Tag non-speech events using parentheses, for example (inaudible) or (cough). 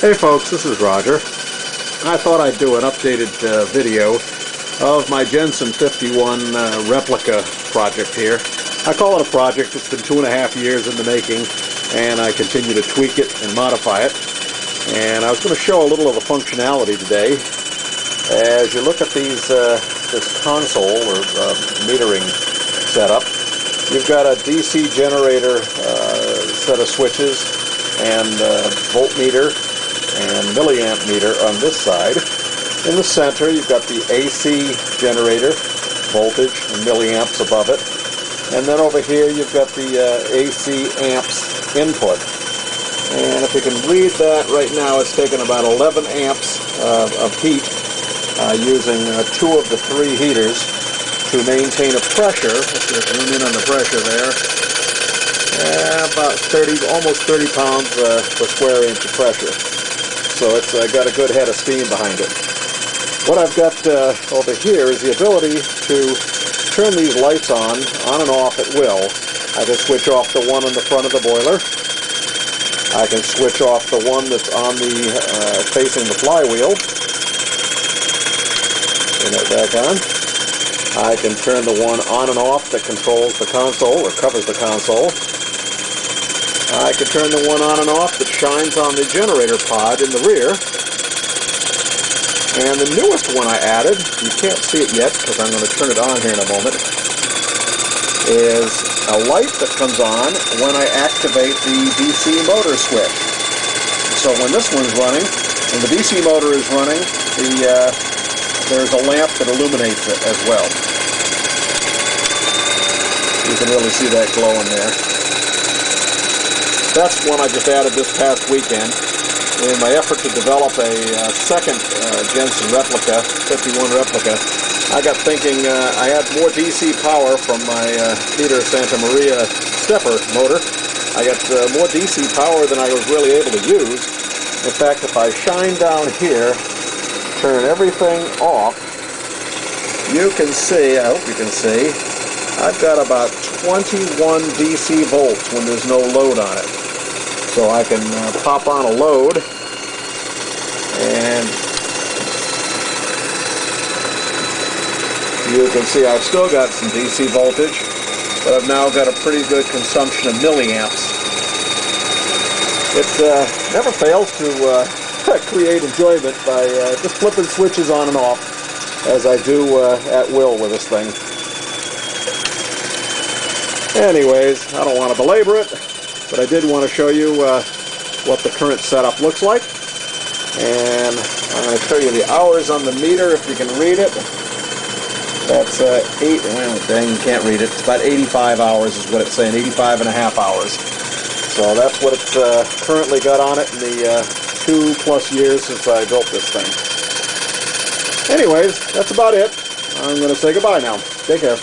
Hey folks, this is Roger. I thought I'd do an updated uh, video of my Jensen 51 uh, replica project here. I call it a project. It's been two and a half years in the making and I continue to tweak it and modify it. And I was going to show a little of the functionality today. As you look at these, uh, this console or uh, metering setup, you've got a DC generator uh, set of switches and uh, voltmeter and milliamp meter on this side. In the center, you've got the AC generator, voltage and milliamps above it. And then over here, you've got the uh, AC amps input. And if you can read that right now, it's taking about 11 amps uh, of heat uh, using uh, two of the three heaters to maintain a pressure. Let's zoom in on the pressure there. about 30, almost 30 pounds uh, per square inch of pressure so it's uh, got a good head of steam behind it. What I've got uh, over here is the ability to turn these lights on, on and off at will. I can switch off the one on the front of the boiler. I can switch off the one that's on the uh, facing the flywheel. Turn that back on. I can turn the one on and off that controls the console or covers the console. I can turn the one on and off that shines on the generator pod in the rear. And the newest one I added, you can't see it yet because I'm going to turn it on here in a moment, is a light that comes on when I activate the DC motor switch. So when this one's running, when the DC motor is running, the uh, there's a lamp that illuminates it as well. You can really see that glowing there. That's one I just added this past weekend. In my effort to develop a uh, second uh, Jensen replica, 51 replica, I got thinking uh, I had more DC power from my uh, Peter Santa Maria stepper motor. I got uh, more DC power than I was really able to use. In fact, if I shine down here, turn everything off, you can see, I hope you can see, I've got about 21 DC volts when there's no load on it. So I can uh, pop on a load and you can see I've still got some DC voltage, but I've now got a pretty good consumption of milliamps. It uh, never fails to uh, (laughs) create enjoyment by uh, just flipping switches on and off as I do uh, at will with this thing. Anyways, I don't want to belabor it. But I did want to show you uh, what the current setup looks like. And I'm going to show you the hours on the meter if you can read it. That's uh, eight, well, dang, you can't read it. It's about 85 hours is what it's saying, 85 and a half hours. So that's what it's uh, currently got on it in the uh, two plus years since I built this thing. Anyways, that's about it. I'm going to say goodbye now. Take care.